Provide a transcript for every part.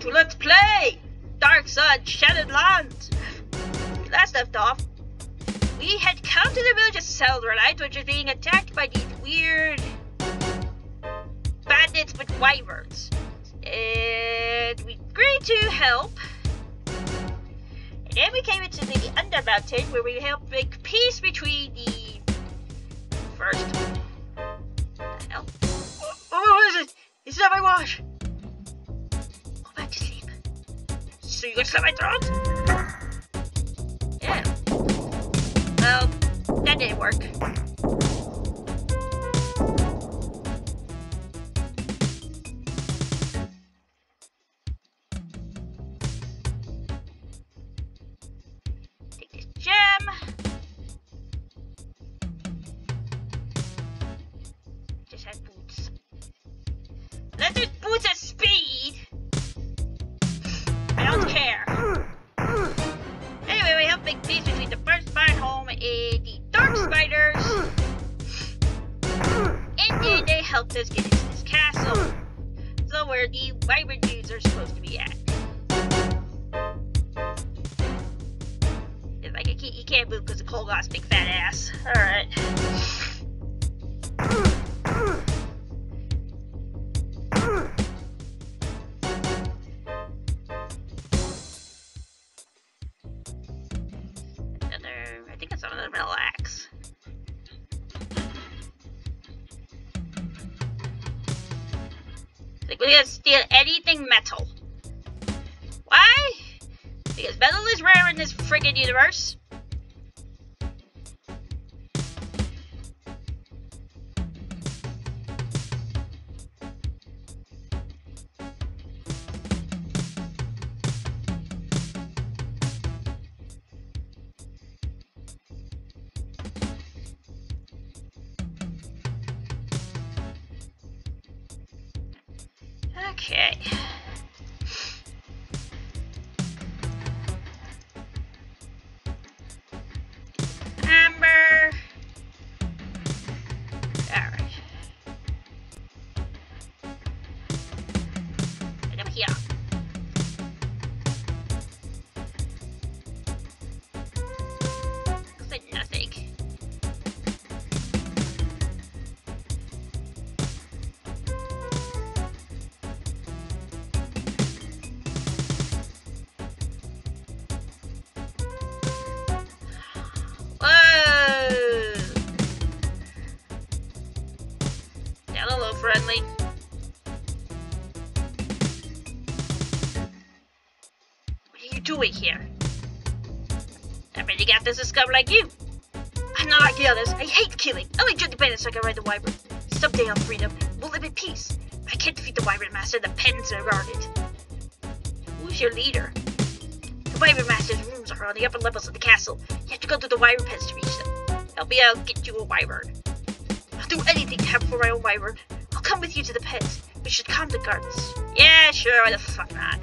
to Let's Play! Dark Sun Shattered Lands! Last left off, we had come to the village of Cedrilite, which is being attacked by these weird bandits with wyverns. And we agreed to help. And then we came into the Undermountain, where we helped make peace between the first. What the hell? Oh, oh, oh what is it? It's not my watch! So you gonna slit my throat? Yeah. Well, that didn't work. Doing here? I really got this scum like you. I'm not like the others. I hate killing. I only join the bandits so I can ride the wyvern. Someday I'll freedom. We'll live in peace. I can't defeat the wyvern master. The pens are guarded. Who's your leader? The wyvern master's rooms are on the upper levels of the castle. You have to go through the wyvern pens to reach them. Help me out, get you a wyvern. I'll do anything to have for my own wyvern. I'll come with you to the pens. We should calm the guards. Yeah, sure, why the fuck not?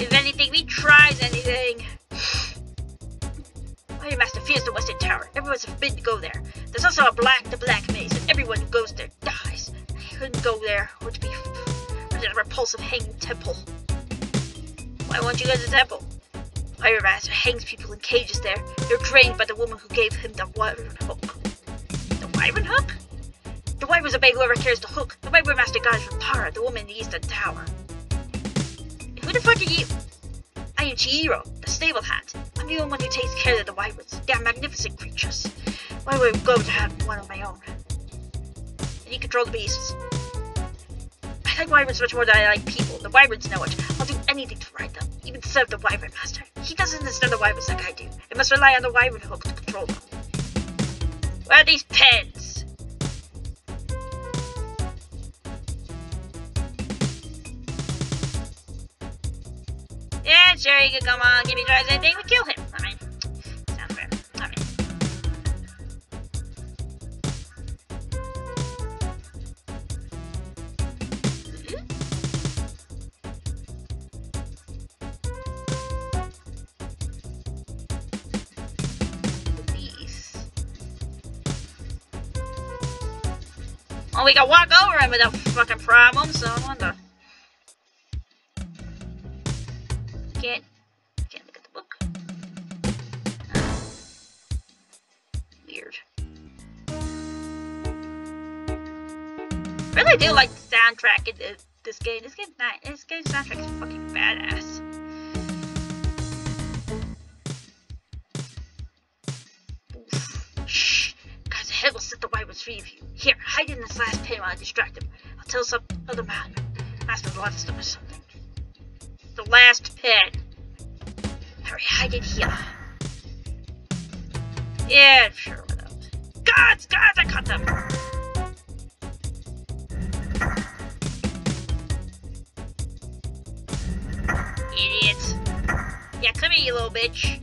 If anything, we tries anything. Master fears the Western Tower. Everyone's forbidden to go there. There's also a black the black maze, and everyone who goes there dies. I couldn't go there, or to be the repulsive hanging temple. Why won't you go to the temple? Wyvern Master hangs people in cages there. They're trained by the woman who gave him the wyvern hook. The wyvern hook? The wyverns obey whoever carries the hook. The wyvern master guards from Tara, the woman in the eastern tower. Who the fuck are you? I am Chihiro, the stable hat. I'm the only one who takes care of the wyverns. They are magnificent creatures. Why would I go to have one of my own? And you control the beasts. I like wyverns much more than I like people. The wyverns know it. I'll do anything to ride them, even serve the wyvern master. He doesn't understand the wyverns like I do. I must rely on the wyvern hook to control them. Where are these pens? Sure, you can come on, give me tries anything, we kill him. Mean, sounds fair. I. Well, we can walk over him without fucking problem, so I wonder. Soundtrack in this, this game. This game's not. This game's soundtrack is fucking badass. Shh! Guys, the head will set the white was free of you. Here, hide in this last pin while I distract him. I'll tell some other man. Last of the last or something. The last pin. Hurry, hide it here. Yeah, sure, without. Gods, gods, I caught them! Bitch.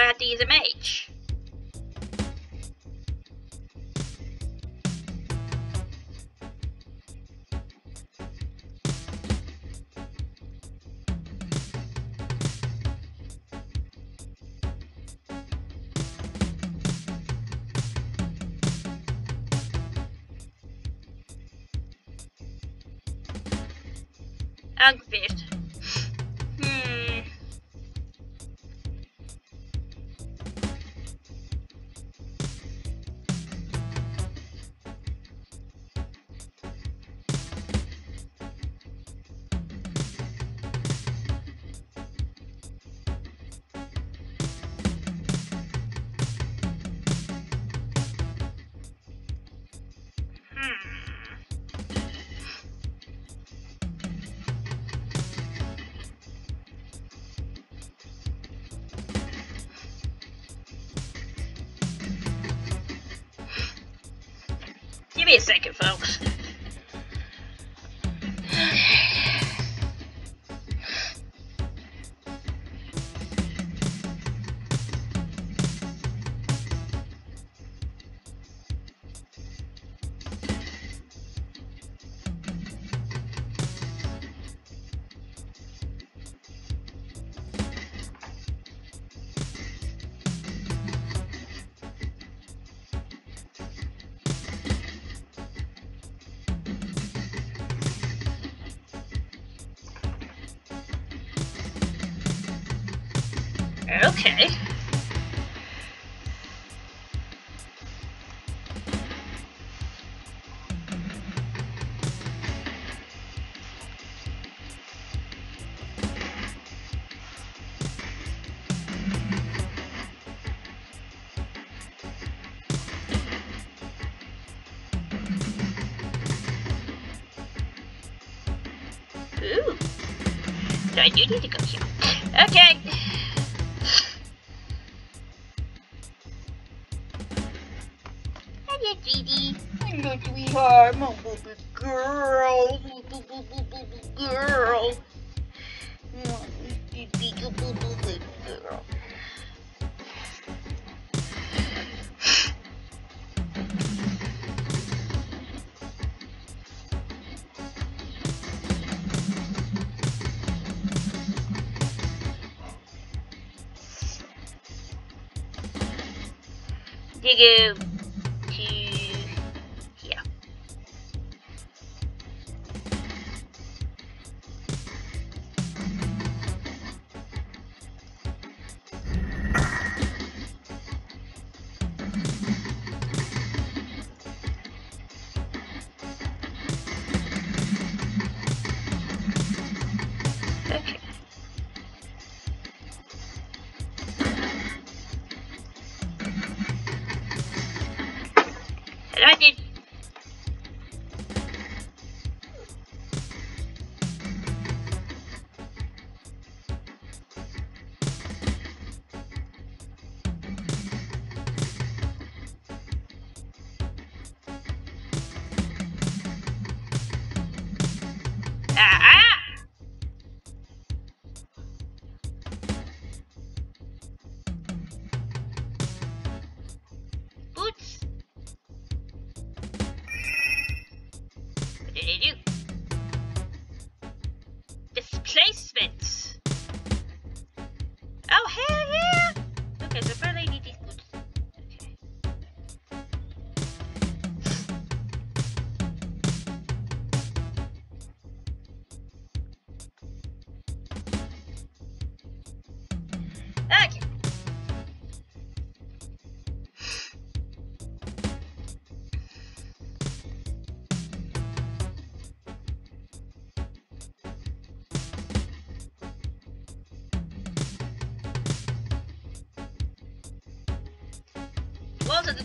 30 damage. second, folks. Okay. Ooh. So I do need to go here. Okay.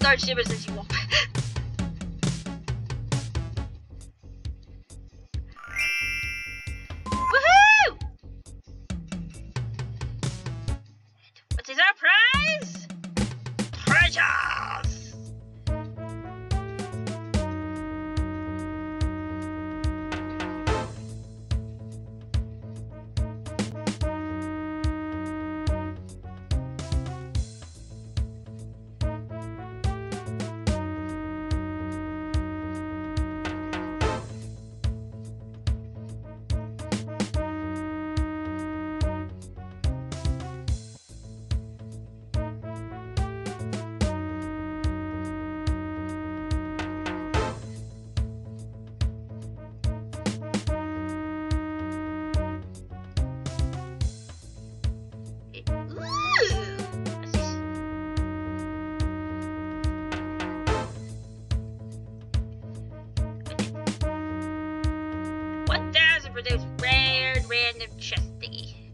Dark shivers as you walk. 1000 for those rare random chest thingy.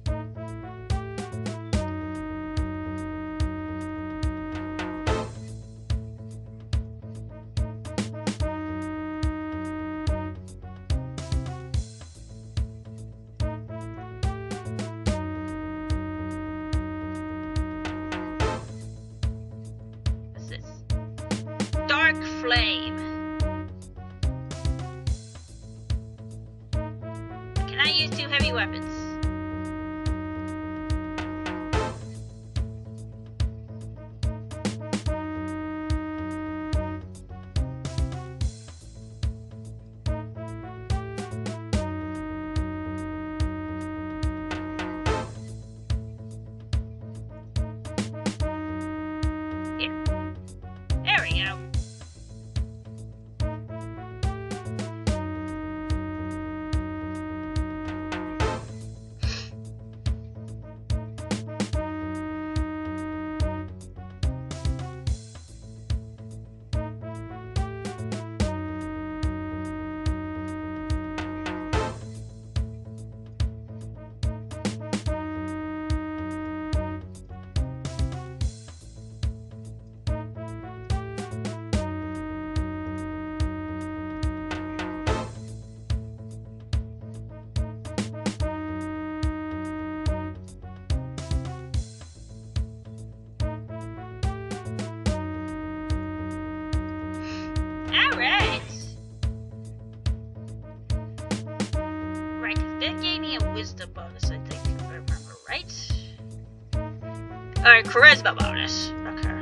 Charisma bonus. Okay.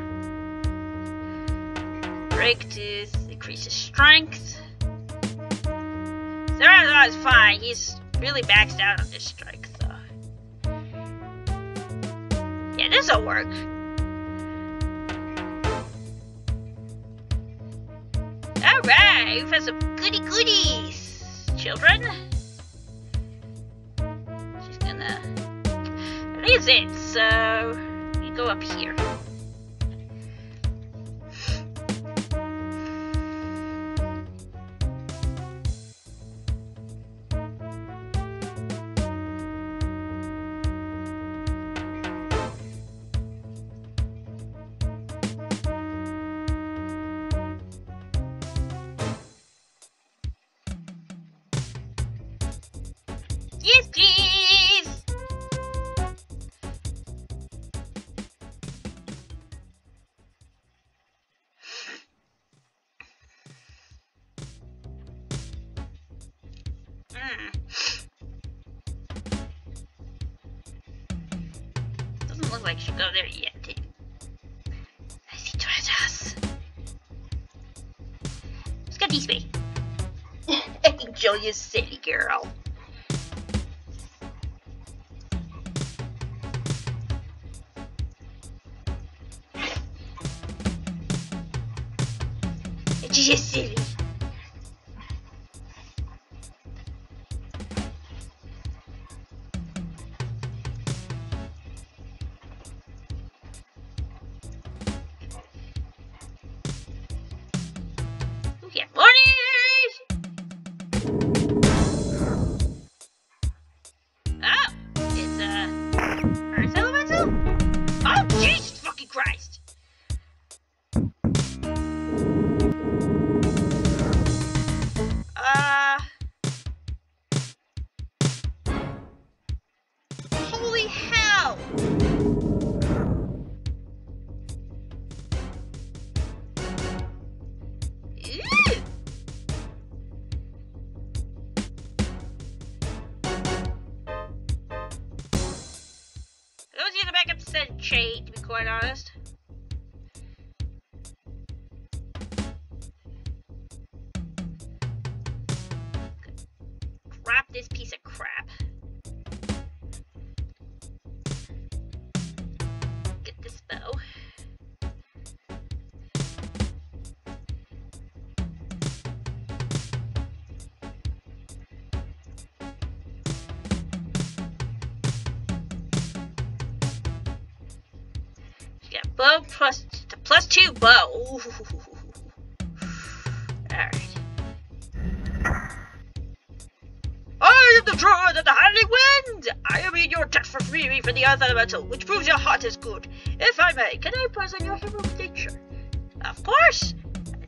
Break tooth increases strength. Zerazar is fine. He's really maxed out on his strength, though. Yeah, this'll work. Alright, we've had some goody goodies, children. She's gonna. That is it, so. Go up here. Your city, girl. Uh, quite honest. Bow plus two bow. Alright. I am the druid of the Howling Wind! I am in your debt for freeing from the earth elemental, which proves your heart is good. If I may, can I present your heroic nature? Of course!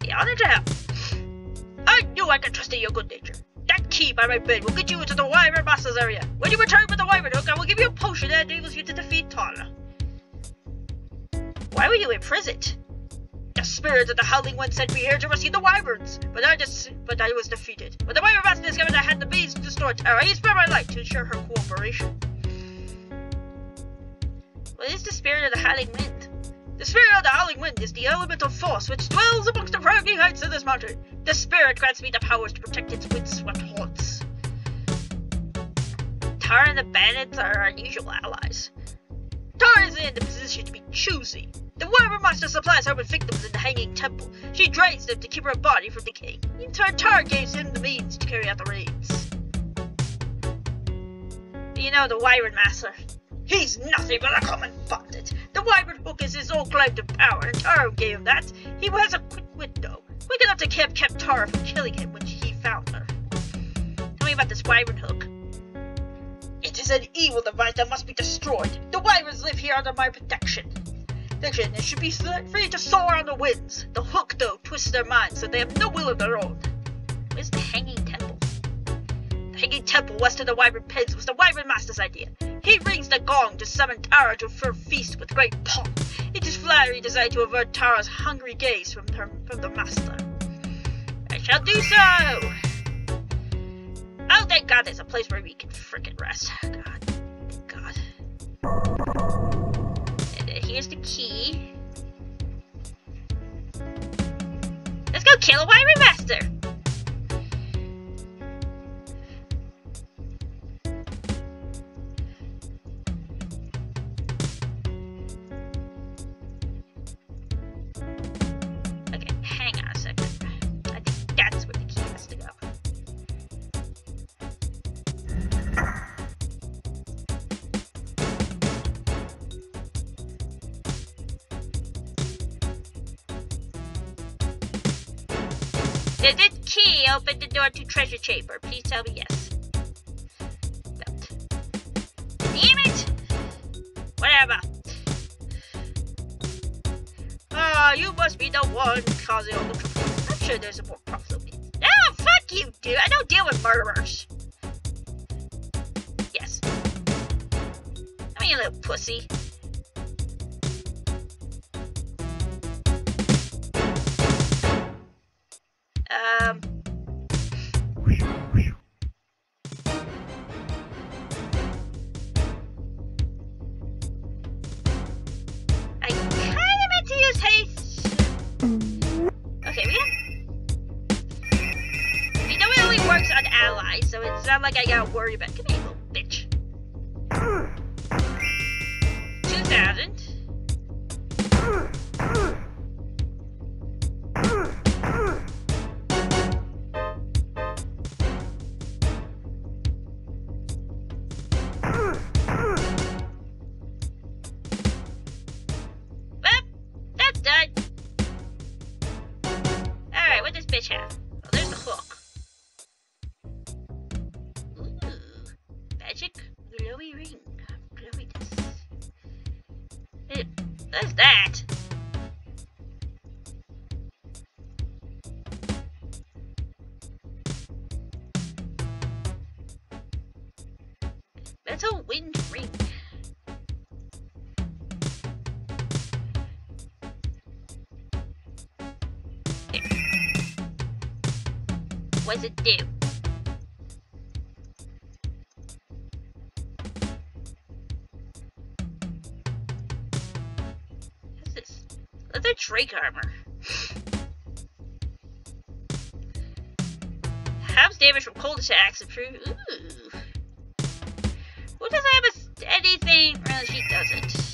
The honor to help. I knew I could trust in your good nature. That key by my bed will get you into the Wyvern Master's area. When you return with the Wyvern Hook, I will give you a potion that enables you to defeat Tara. Why were you imprisoned? The spirit of the Howling Wind sent me here to rescue the Wyverns, but I just, but I was defeated. When the Wyvern Master discovered I had the to destroy Tara, he spared my life to ensure her cooperation. What is the spirit of the Howling Wind? The spirit of the Howling Wind is the elemental force which dwells amongst the craggy heights of this mountain. The spirit grants me the powers to protect its windswept haunts. Tara and the bandits are our usual allies. Tara is in the position to be choosy. The Wyvern Master supplies her with victims in the Hanging Temple. She drains them to keep her body from decaying. In turn, Tara gives him the means to carry out the raids. You know the Wyvern Master. He's nothing but a common bandit. The Wyvern Hook is his own claim to power, and gave him that. He has a quick window. Quick enough to keep, kept Tara from killing him when he found her. Tell me about this Wyvern Hook. It is an evil device that must be destroyed. The Wyverns live here under my protection. Protection, it should be free to soar on the winds. The hook, though, twists their minds so they have no will of their own. Where's the Hanging Temple? The Hanging Temple west of the Wyvern Pens was the Wyvern Master's idea. He rings the gong to summon Tara to a feast with great pomp. It is flattery designed to avert Tara's hungry gaze from, her, from the Master. I shall do so! Oh, thank God there's a place where we can frickin' rest. God. God. And here's the key. Let's go kill a Wyvern Master! Door to treasure chamber? Please tell me yes. Don't. Damn it! Whatever. Ah, you must be the one causing all the trouble. I'm sure there's a more profitable means. Oh, fuck you, dude. I don't deal with murderers. Yes. I mean, you little pussy. What's it do? What's this? Leather Drake armor. Halves damage from cold attacks. Improve. Ooh. Who doesn't have a, anything? Well, she doesn't.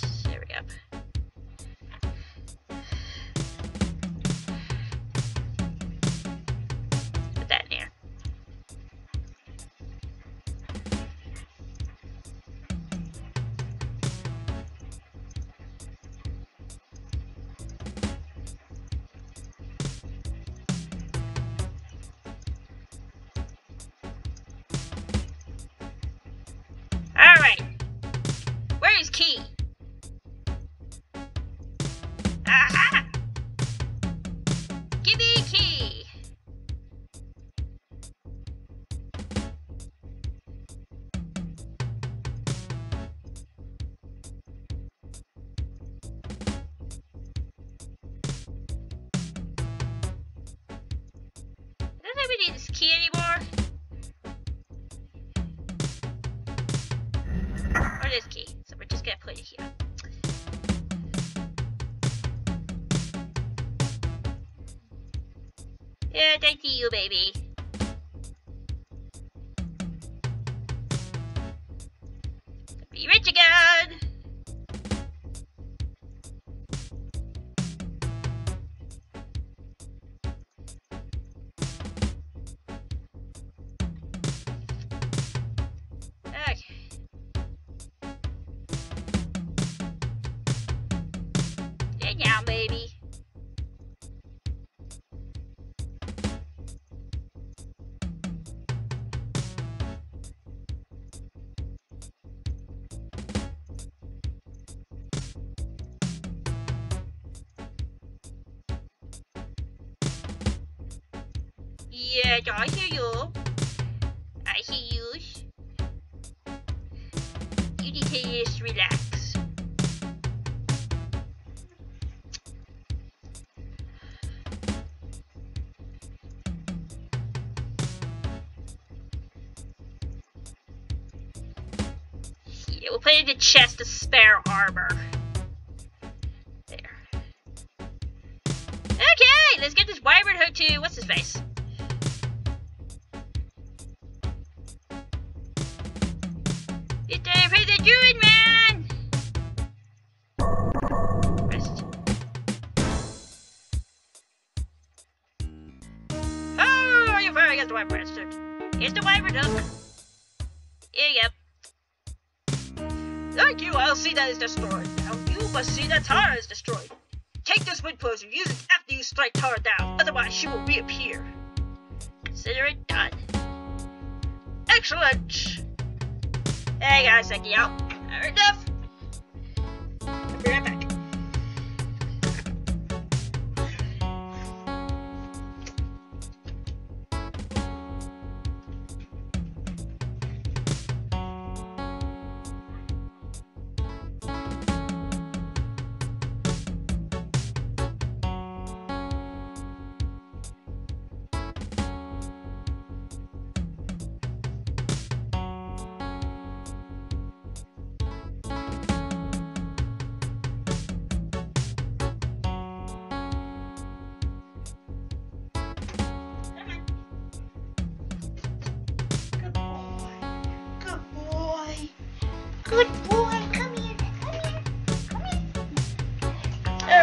Baby. Yeah, I hear you. I hear you. You need to just relax. Yeah, we'll put it in the chest of spare armor. There. Okay, let's get this wyvern hook to what's his face? Is destroyed. Now you must see that Tara is destroyed. Take this wind potion, use it after you strike Tara down, otherwise she will reappear. Consider it done. Excellent! Hey guys, thank you out.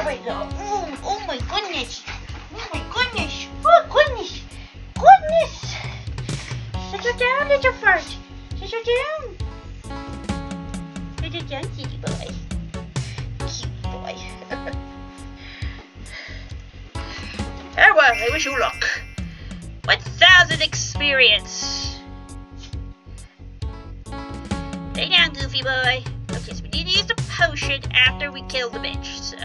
We. Oh, oh my goodness. Oh my goodness. Oh goodness. Goodness. Sit down, little fart. Sit you down. Sit you down, kitty boy. Cute boy. Farewell. I wish you luck. 1,000 experience. Lay down, Goofy boy. Okay, so we need to use the potion after we kill the bitch, so.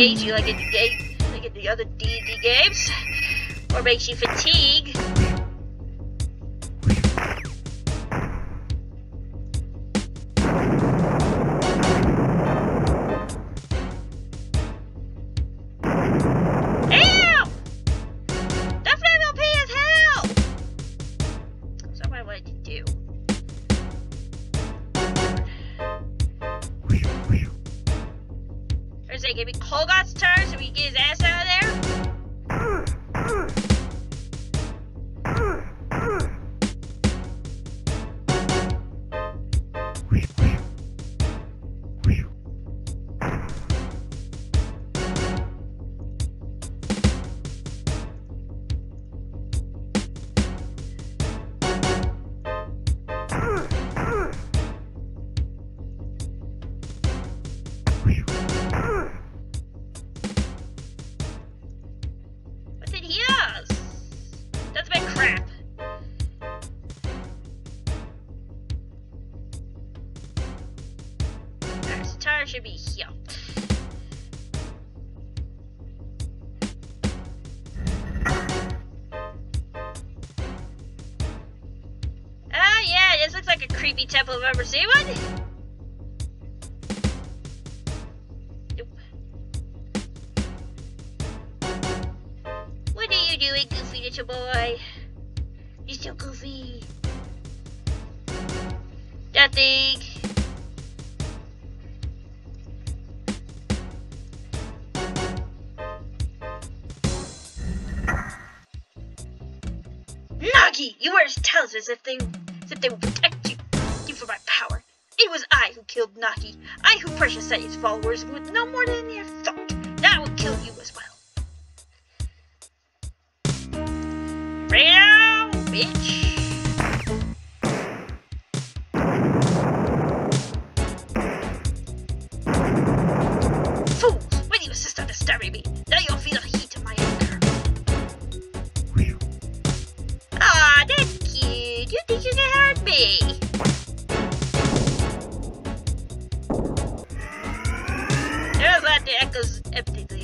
Fucking agey like in the like in the other D&D games, or makes you fatigue. I've ever seen one. Nope. What are you doing, Goofy little boy? You're so goofy. Nothing. Nagi, you wear as if as if they followers with no more than There's that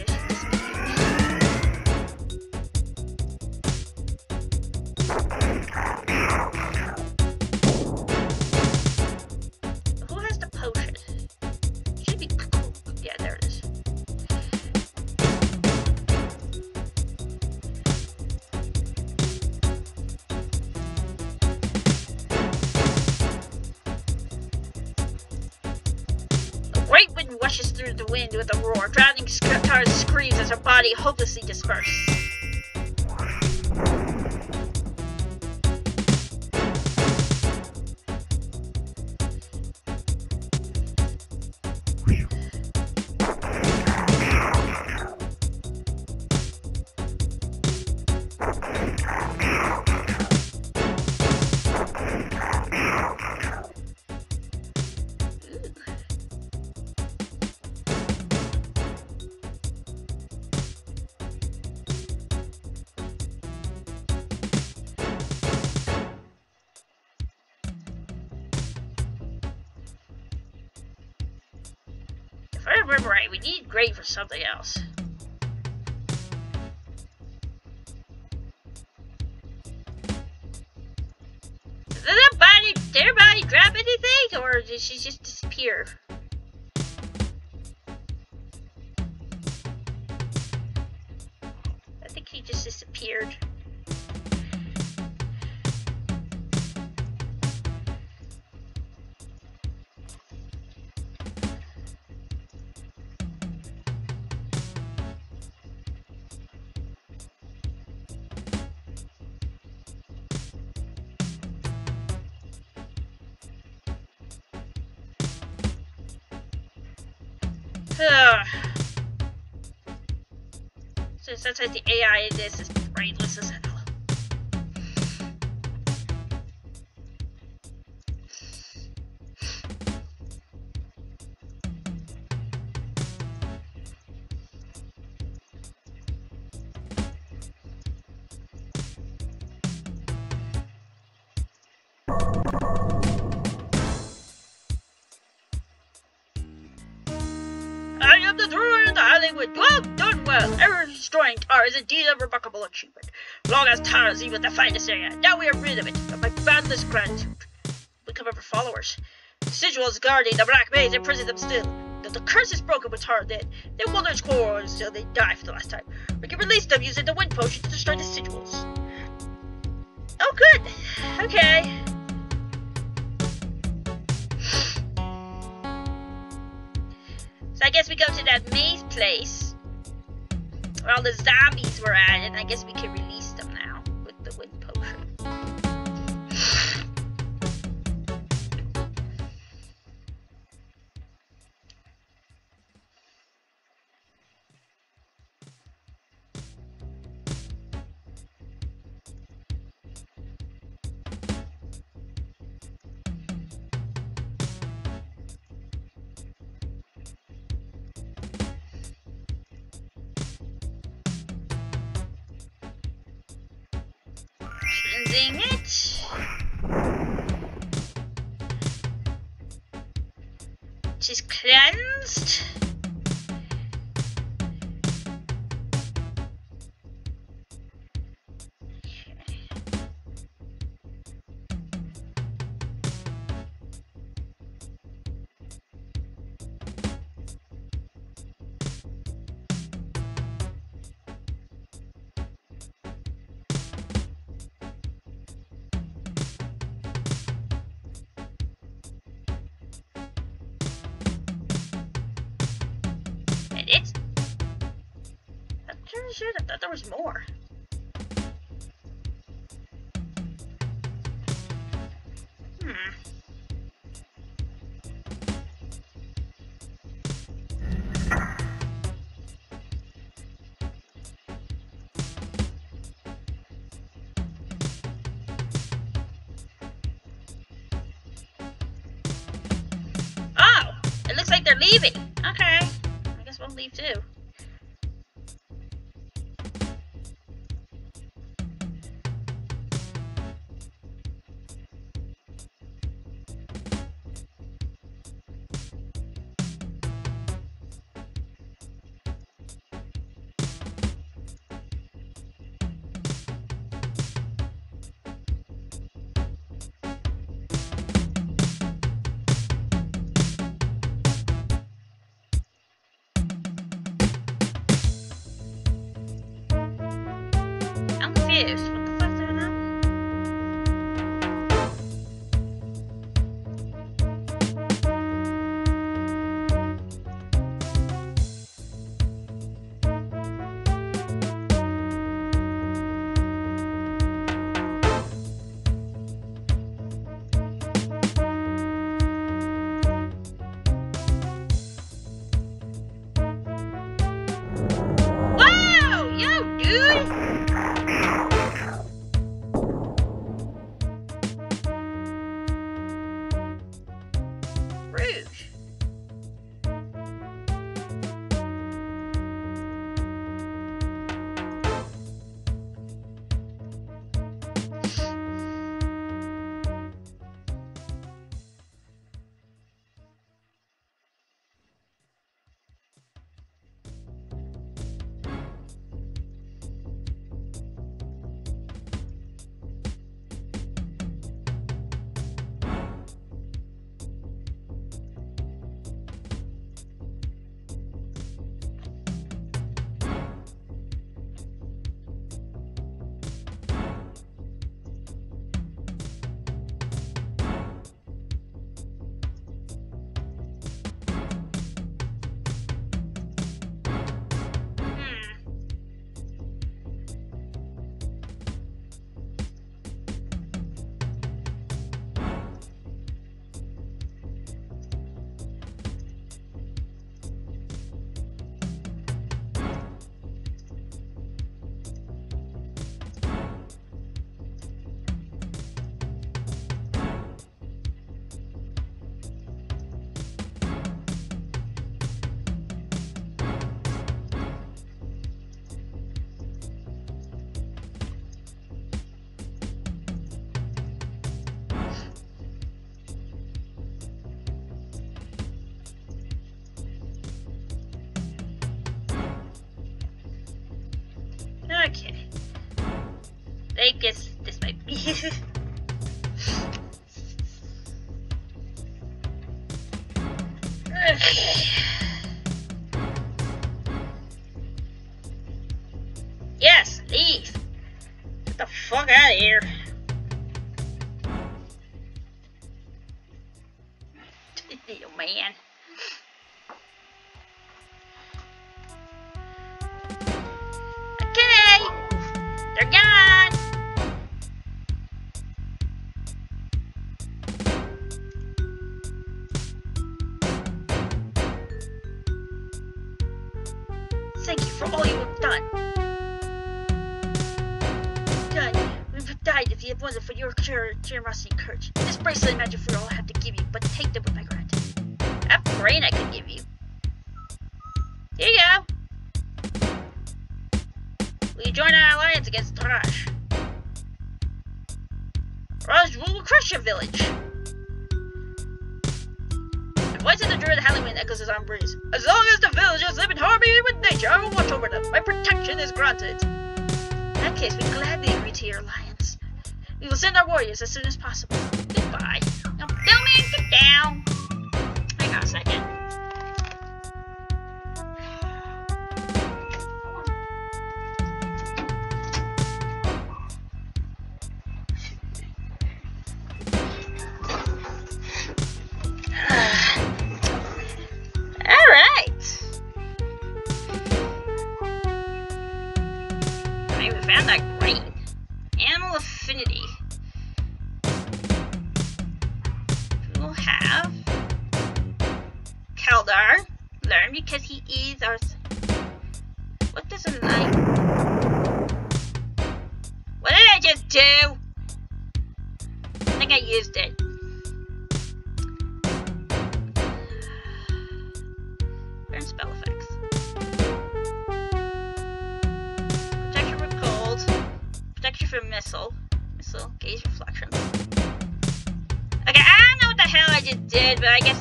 disperses. So sometimes the AI in this is brainless as hell. Even the finest area, now we are rid of it of my boundless gratitude. Become our followers. The Sigils guarding the Black Maze imprison them still. If the curse is broken with Tar then, they will lose core until they die for the last time. We can release them using the wind potion to destroy the Sigils. Oh good. Okay. So I guess we go to that maze place where all the zombies were at, and I guess we there was more. Hmm. Oh, it looks like they're leaving. Okay. I guess we'll leave too. Okay.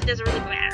doesn't really matter.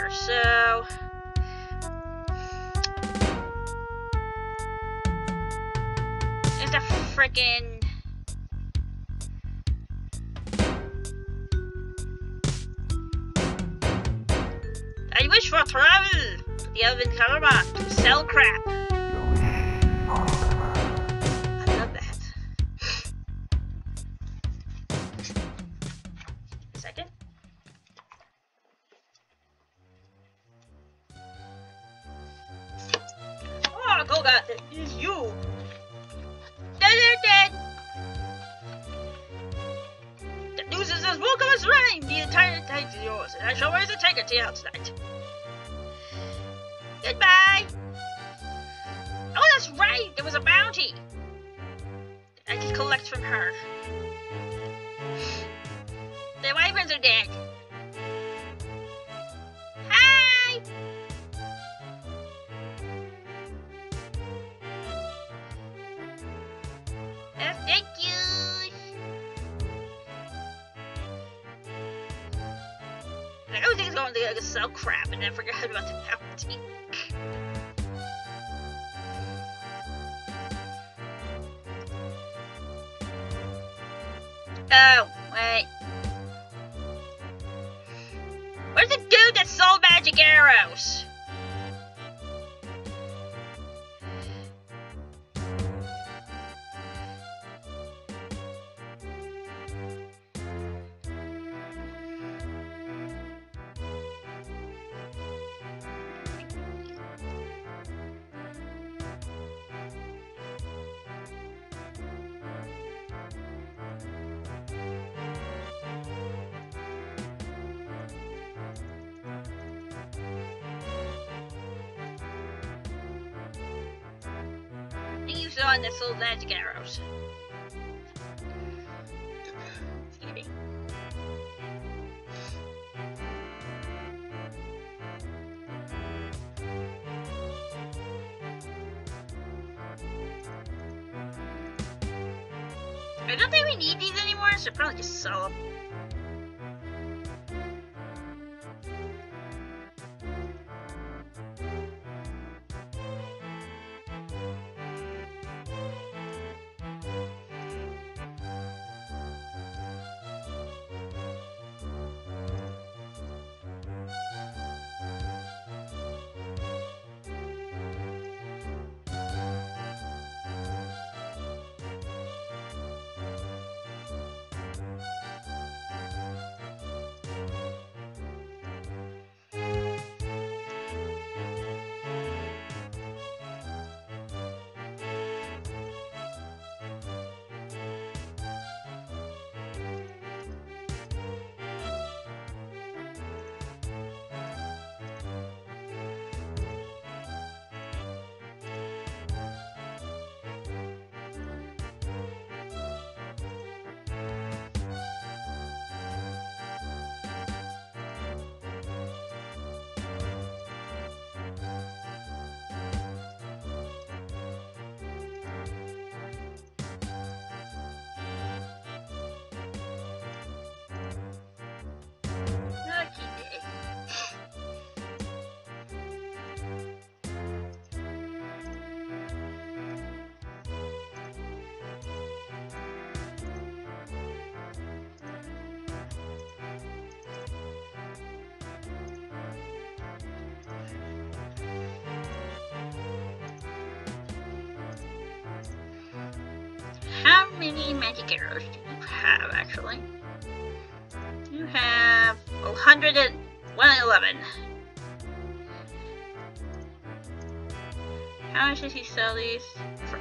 and I forgot about the bounty. oh, wait. Where's the dude that sold magic arrows? so that you got many magic arrows do you have, actually? You have 100 and 111. How much does he sell these? For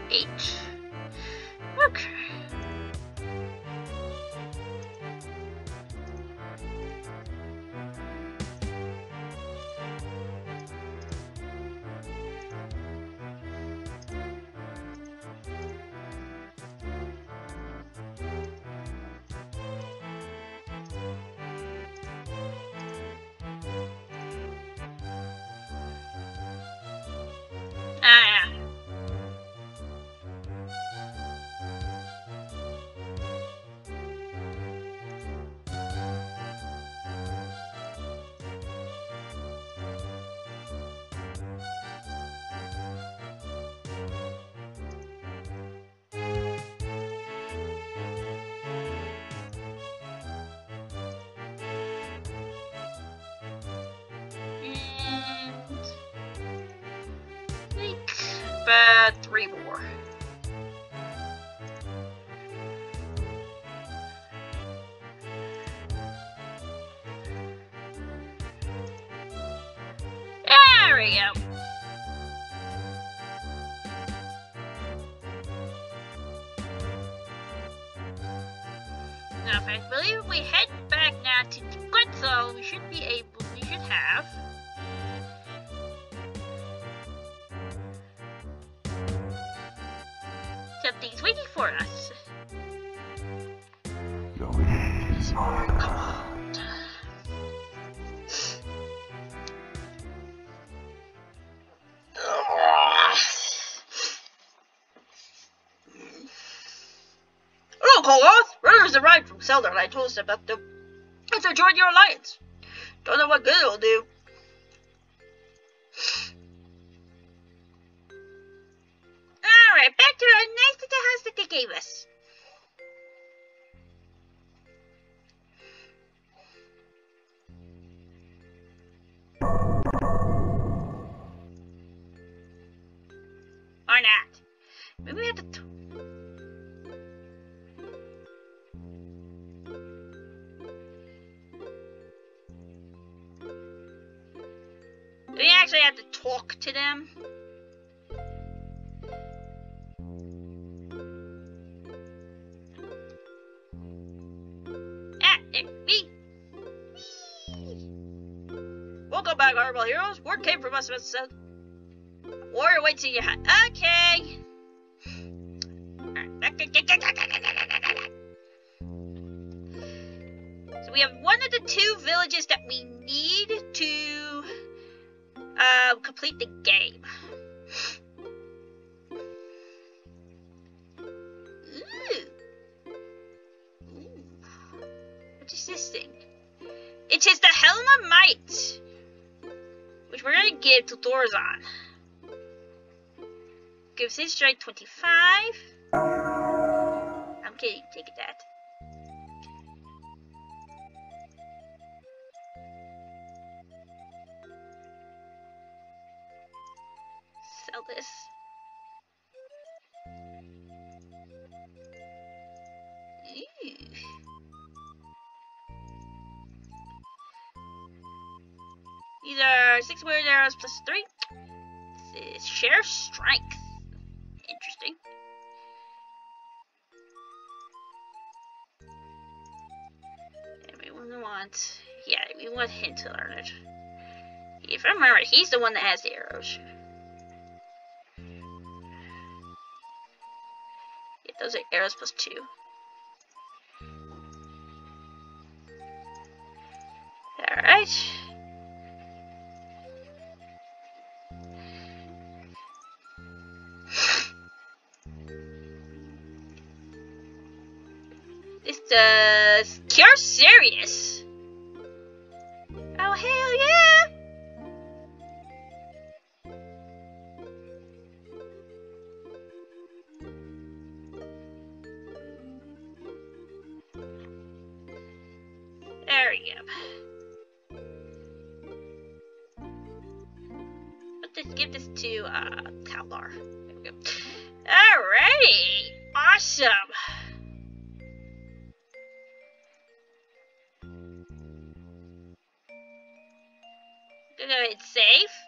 about three more. And I told us about them. And to join your alliance. Don't know what good it'll do. Them. Me. Welcome back, Honorable Heroes. Word came from us, Mr. Seth. Warrior waits in your hut. Okay. So we have one of the two villages that we need to uh, complete the game. What is this thing? It is the Helm of Might, which we're gonna give to Thorazon. Gives his strength 25. I'm kidding, take it that. He's the one that has the arrows. Yeah, those are arrows plus two. Alright. Know it's safe.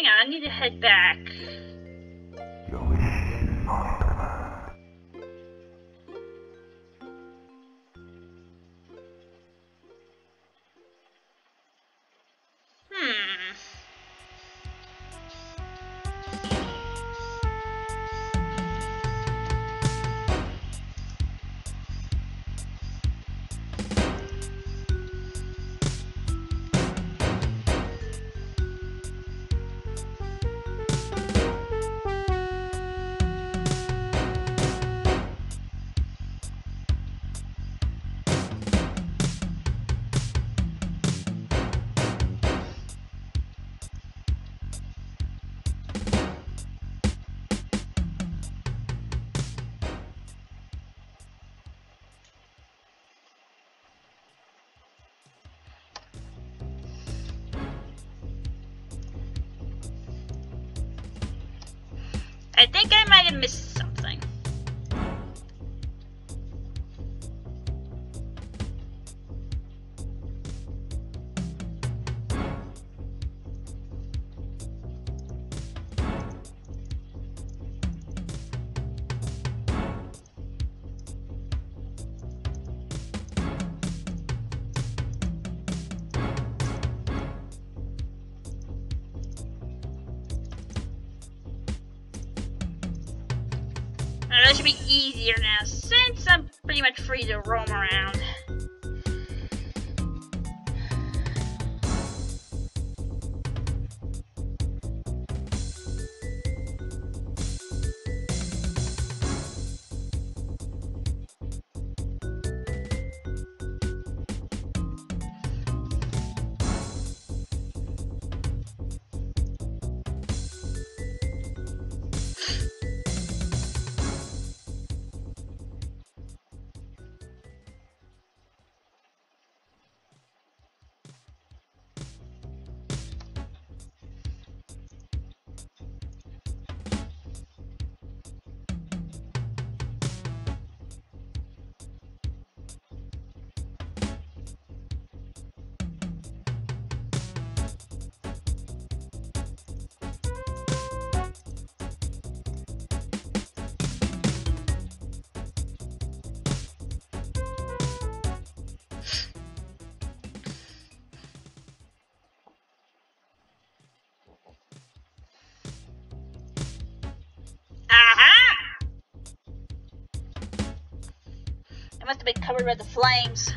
Hang on, I need to head back. Uh, that should be easier now, since I'm pretty much free to roam around. The flames.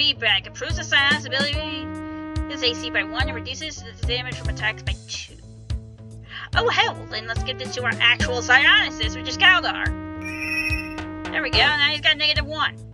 feedback. Improves the silence ability. His AC by 1 and reduces the damage from attacks by 2. Oh hell, then let's get this to our actual Psionicist, which is Galdar. There we go, now he's got negative 1.